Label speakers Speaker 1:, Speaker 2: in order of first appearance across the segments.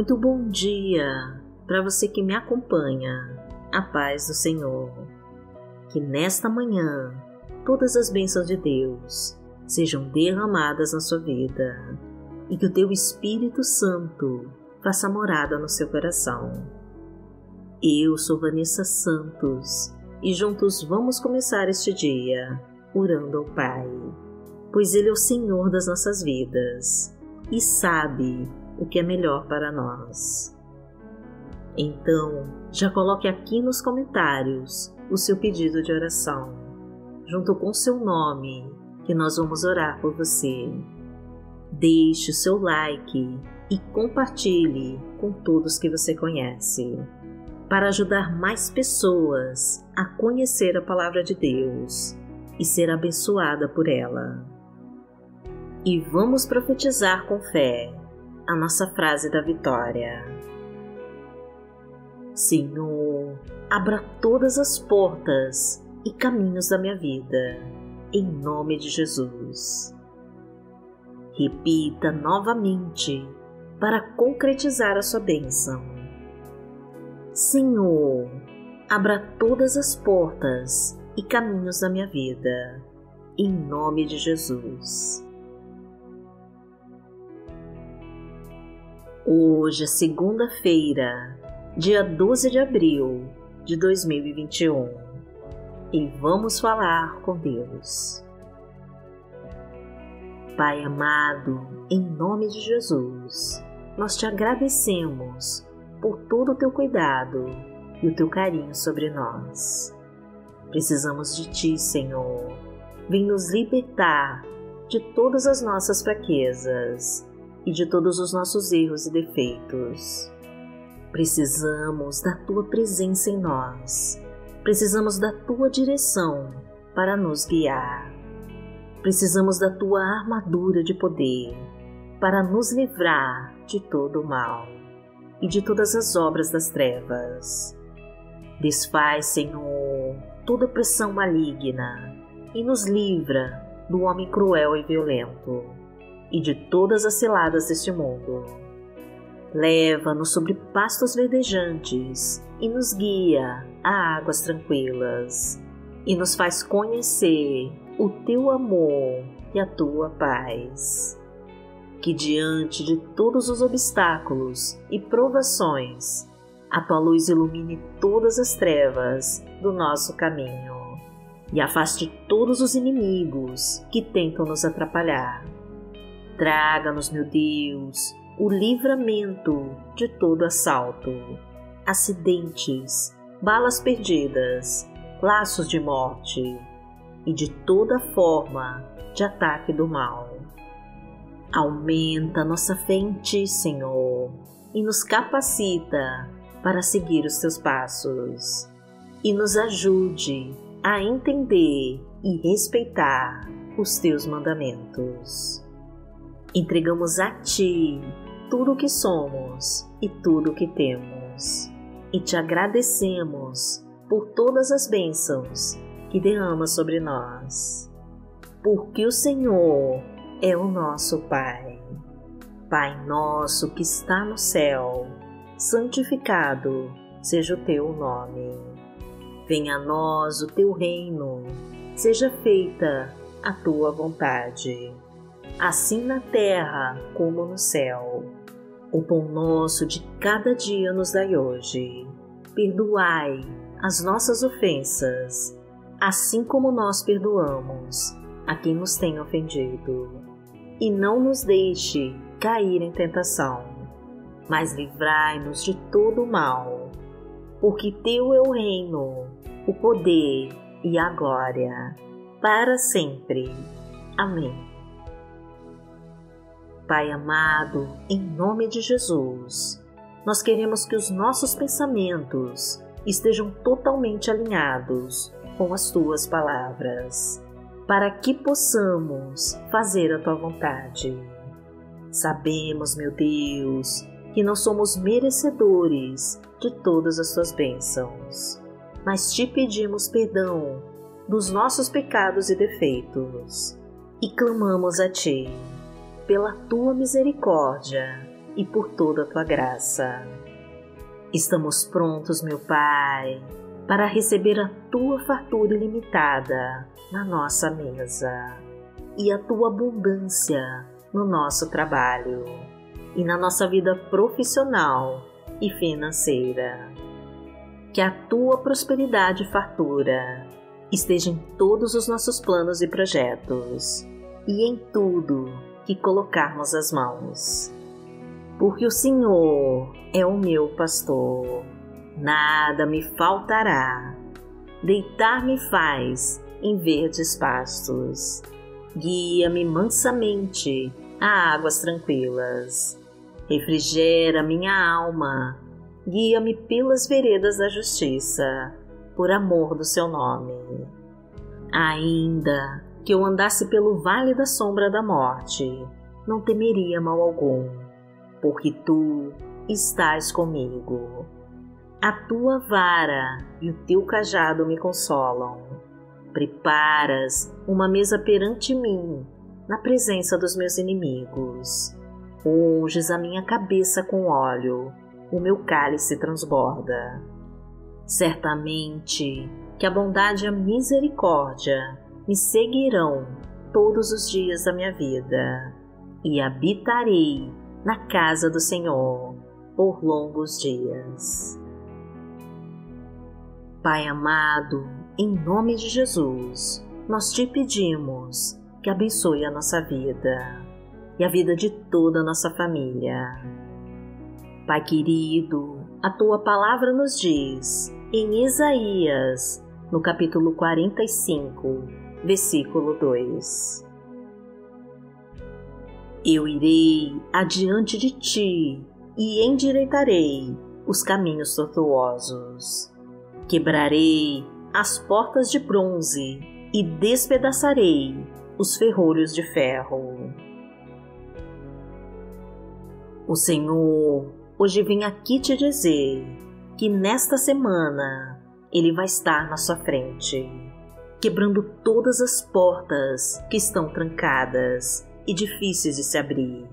Speaker 1: Muito bom dia para você que me acompanha. A paz do Senhor. Que nesta manhã todas as bênçãos de Deus sejam derramadas na sua vida e que o teu Espírito Santo faça morada no seu coração. Eu sou Vanessa Santos e juntos vamos começar este dia orando ao Pai, pois Ele é o Senhor das nossas vidas e sabe o que é melhor para nós. Então, já coloque aqui nos comentários o seu pedido de oração, junto com seu nome, que nós vamos orar por você. Deixe o seu like e compartilhe com todos que você conhece, para ajudar mais pessoas a conhecer a Palavra de Deus e ser abençoada por ela. E vamos profetizar com fé a nossa frase da vitória. Senhor, abra todas as portas e caminhos da minha vida, em nome de Jesus. Repita novamente para concretizar a sua bênção. Senhor, abra todas as portas e caminhos da minha vida, em nome de Jesus. Hoje é segunda-feira, dia 12 de abril de 2021 e vamos falar com Deus. Pai amado, em nome de Jesus, nós te agradecemos por todo o teu cuidado e o teu carinho sobre nós. Precisamos de ti, Senhor. Vem nos libertar de todas as nossas fraquezas e de todos os nossos erros e defeitos. Precisamos da tua presença em nós. Precisamos da tua direção para nos guiar. Precisamos da tua armadura de poder para nos livrar de todo o mal e de todas as obras das trevas. Desfaz, Senhor, toda pressão maligna e nos livra do homem cruel e violento e de todas as ciladas deste mundo. Leva-nos sobre pastos verdejantes e nos guia a águas tranquilas, e nos faz conhecer o teu amor e a tua paz. Que diante de todos os obstáculos e provações, a tua luz ilumine todas as trevas do nosso caminho e afaste todos os inimigos que tentam nos atrapalhar Traga-nos, meu Deus, o livramento de todo assalto, acidentes, balas perdidas, laços de morte e de toda forma de ataque do mal. Aumenta nossa fé em Ti, Senhor, e nos capacita para seguir os Teus passos, e nos ajude a entender e respeitar os Teus mandamentos. Entregamos a Ti tudo o que somos e tudo o que temos, e te agradecemos por todas as bênçãos que derrama sobre nós, porque o Senhor é o nosso Pai. Pai nosso que está no céu, santificado seja o teu nome. Venha a nós o teu reino, seja feita a tua vontade assim na terra como no céu. O pão nosso de cada dia nos dai hoje. Perdoai as nossas ofensas, assim como nós perdoamos a quem nos tem ofendido. E não nos deixe cair em tentação, mas livrai-nos de todo o mal, porque Teu é o reino, o poder e a glória, para sempre. Amém. Pai amado, em nome de Jesus, nós queremos que os nossos pensamentos estejam totalmente alinhados com as tuas palavras, para que possamos fazer a tua vontade. Sabemos, meu Deus, que não somos merecedores de todas as tuas bênçãos, mas te pedimos perdão dos nossos pecados e defeitos e clamamos a ti pela tua misericórdia e por toda a tua graça. Estamos prontos, meu Pai, para receber a tua fartura ilimitada na nossa mesa e a tua abundância no nosso trabalho e na nossa vida profissional e financeira. Que a tua prosperidade e fartura esteja em todos os nossos planos e projetos e em tudo que colocarmos as mãos. Porque o Senhor é o meu pastor, nada me faltará. Deitar-me faz em verdes pastos. Guia-me mansamente a águas tranquilas. Refrigera minha alma. Guia-me pelas veredas da justiça, por amor do seu nome. Ainda que eu andasse pelo vale da sombra da morte, não temeria mal algum, porque tu estás comigo. A tua vara e o teu cajado me consolam. Preparas uma mesa perante mim, na presença dos meus inimigos. Unges a minha cabeça com óleo, o meu cálice transborda. Certamente que a bondade e a misericórdia me seguirão todos os dias da minha vida, e habitarei na casa do Senhor por longos dias. Pai amado, em nome de Jesus, nós te pedimos que abençoe a nossa vida e a vida de toda a nossa família. Pai querido, a tua palavra nos diz em Isaías, no capítulo 45, versículo 2: Eu irei adiante de ti e endireitarei os caminhos tortuosos. Quebrarei as portas de bronze e despedaçarei os ferrolhos de ferro. O Senhor hoje vem aqui te dizer que nesta semana Ele vai estar na sua frente, quebrando todas as portas que estão trancadas e difíceis de se abrir,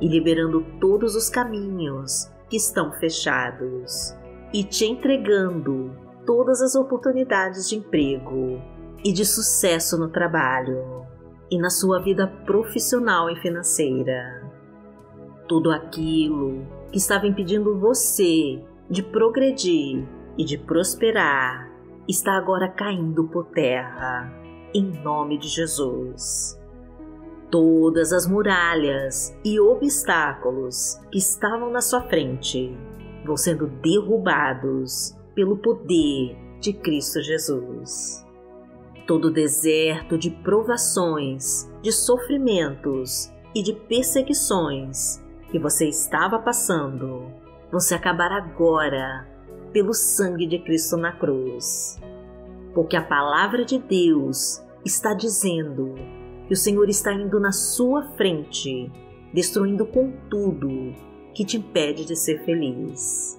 Speaker 1: e liberando todos os caminhos que estão fechados, e te entregando todas as oportunidades de emprego e de sucesso no trabalho e na sua vida profissional e financeira. Tudo aquilo que estava impedindo você de progredir e de prosperar está agora caindo por terra, em nome de Jesus. Todas as muralhas e obstáculos que estavam na sua frente vão sendo derrubados pelo poder de Cristo Jesus. Todo deserto de provações, de sofrimentos e de perseguições que você estava passando vão se acabar agora pelo sangue de Cristo na cruz. Porque a palavra de Deus está dizendo que o Senhor está indo na sua frente, destruindo com tudo que te impede de ser feliz.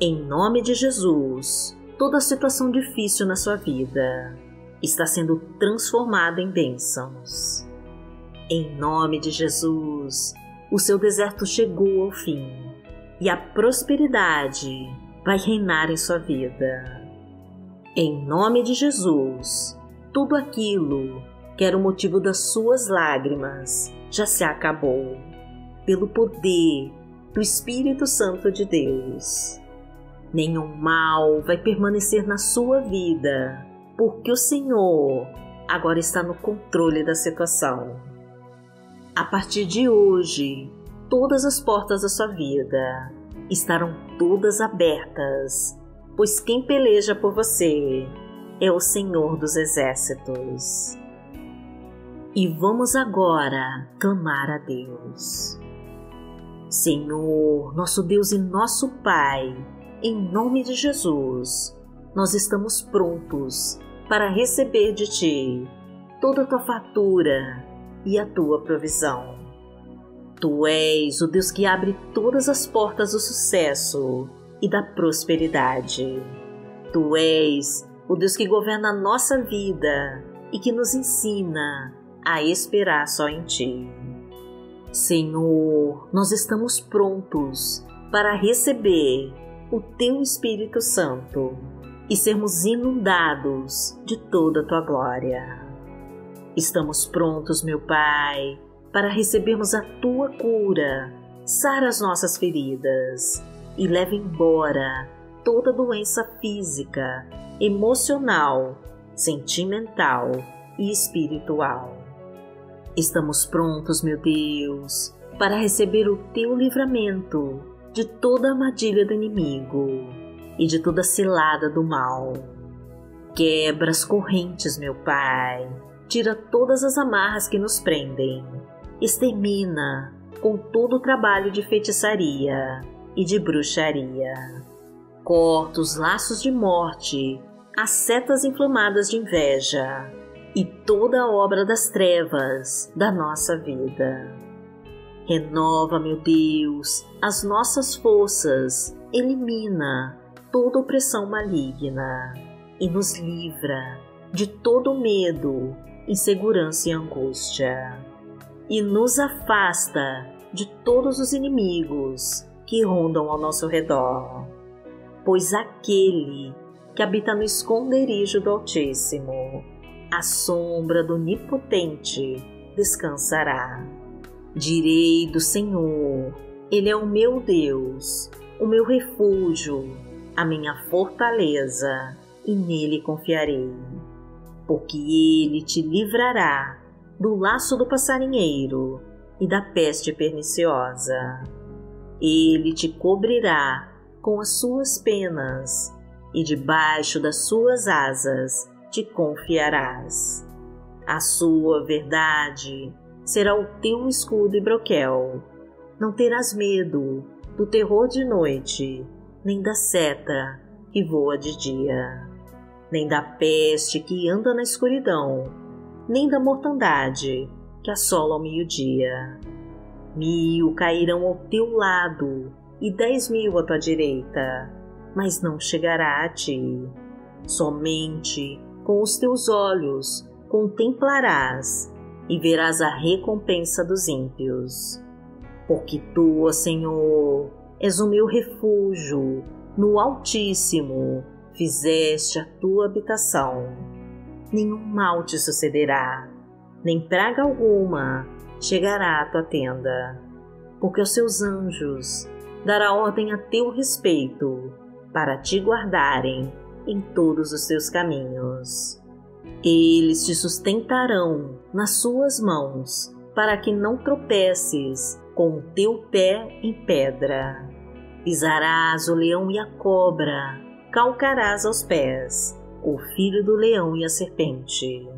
Speaker 1: Em nome de Jesus, toda situação difícil na sua vida está sendo transformada em bênçãos. Em nome de Jesus, o seu deserto chegou ao fim e a prosperidade vai reinar em sua vida. Em nome de Jesus, tudo aquilo que era o motivo das suas lágrimas já se acabou, pelo poder do Espírito Santo de Deus. Nenhum mal vai permanecer na sua vida, porque o Senhor agora está no controle da situação. A partir de hoje, todas as portas da sua vida estarão todas abertas, pois quem peleja por você é o Senhor dos Exércitos. E vamos agora clamar a Deus. Senhor, nosso Deus e nosso Pai, em nome de Jesus, nós estamos prontos para receber de Ti toda a Tua fatura e a Tua provisão. Tu és o Deus que abre todas as portas do sucesso e da prosperidade. Tu és o Deus que governa a nossa vida e que nos ensina a esperar só em Ti. Senhor, nós estamos prontos para receber o Teu Espírito Santo e sermos inundados de toda a Tua glória. Estamos prontos, meu Pai, para recebermos a Tua cura, sara as nossas feridas e leve embora toda doença física, emocional, sentimental e espiritual. Estamos prontos, meu Deus, para receber o teu livramento de toda armadilha do inimigo e de toda cilada do mal. Quebra as correntes, meu Pai, tira todas as amarras que nos prendem, extermina com todo o trabalho de feitiçaria e de bruxaria. Corta os laços de morte, as setas inflamadas de inveja e toda a obra das trevas da nossa vida. Renova, meu Deus, as nossas forças, elimina toda opressão maligna e nos livra de todo medo, insegurança e angústia. E nos afasta de todos os inimigos que rondam ao nosso redor. Pois aquele que habita no esconderijo do Altíssimo, a sombra do Onipotente descansará. Direi do Senhor, Ele é o meu Deus, o meu refúgio, a minha fortaleza, e nele confiarei. Porque Ele te livrará do laço do passarinheiro e da peste perniciosa. Ele te cobrirá com as suas penas, e debaixo das suas asas te confiarás. A sua verdade será o teu escudo e broquel. Não terás medo do terror de noite, nem da seta que voa de dia, nem da peste que anda na escuridão, nem da mortandade que assola ao meio-dia. Mil cairão ao teu lado e dez mil à tua direita, mas não chegará a ti. Somente com os teus olhos contemplarás e verás a recompensa dos ímpios. Porque tu, ó Senhor, és o meu refúgio, no Altíssimo fizeste a tua habitação. Nenhum mal te sucederá, nem praga alguma chegará à tua tenda, porque os seus anjos dará ordem a teu respeito para te guardarem em todos os seus caminhos. Eles te sustentarão nas suas mãos, para que não tropeces com o teu pé em pedra. Pisarás o leão e a cobra, calcarás aos pés o filho do leão e a serpente.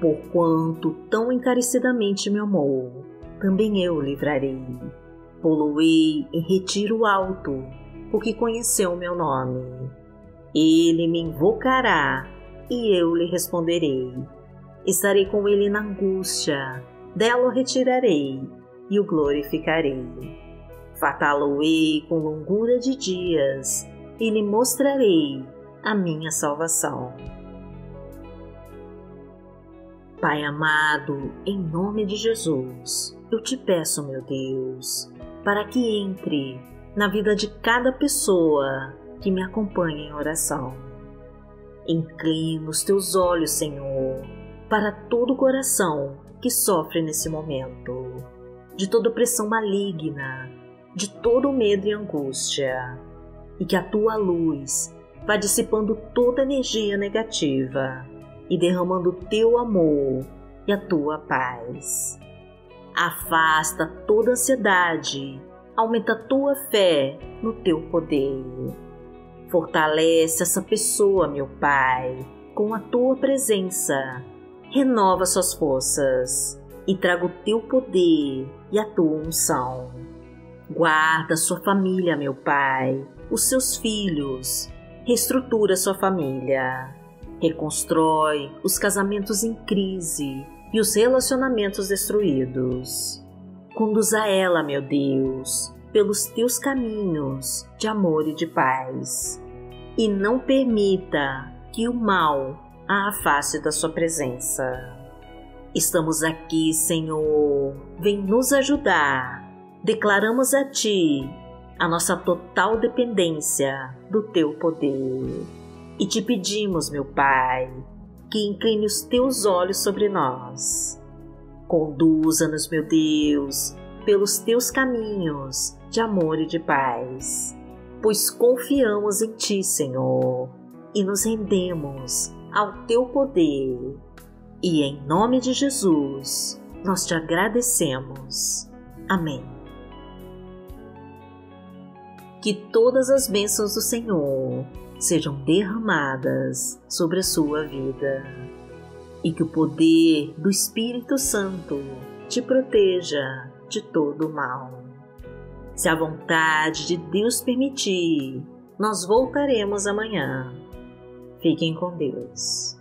Speaker 1: Porquanto tão encarecidamente me amou, também eu o livrarei. Poloei em retiro alto, porque conheceu meu nome ele me invocará e eu lhe responderei. Estarei com ele na angústia, dela o retirarei e o glorificarei. Fatá-lo-ei com longura de dias e lhe mostrarei a minha salvação. Pai amado, em nome de Jesus, eu te peço, meu Deus, para que entre na vida de cada pessoa que me acompanha em oração. Inclina os teus olhos, Senhor, para todo o coração que sofre nesse momento, de toda opressão maligna, de todo medo e angústia, e que a tua luz vá dissipando toda energia negativa e derramando o teu amor e a tua paz. Afasta toda ansiedade, aumenta a tua fé no teu poder Fortalece essa pessoa, meu Pai, com a tua presença. Renova suas forças e traga o teu poder e a tua unção. Guarda sua família, meu Pai, os seus filhos. Reestrutura sua família. Reconstrói os casamentos em crise e os relacionamentos destruídos. Conduza ela, meu Deus, pelos teus caminhos de amor e de paz e não permita que o mal a afaste da sua presença. Estamos aqui, Senhor, vem nos ajudar. Declaramos a Ti a nossa total dependência do Teu poder. E te pedimos, meu Pai, que incline os Teus olhos sobre nós. Conduza-nos, meu Deus, pelos Teus caminhos de amor e de paz, pois confiamos em Ti, Senhor, e nos rendemos ao Teu poder e em nome de Jesus, nós te agradecemos. Amém. Que todas as bênçãos do Senhor sejam derramadas sobre a sua vida e que o poder do Espírito Santo te proteja de todo o mal. Se a vontade de Deus permitir, nós voltaremos amanhã. Fiquem com Deus.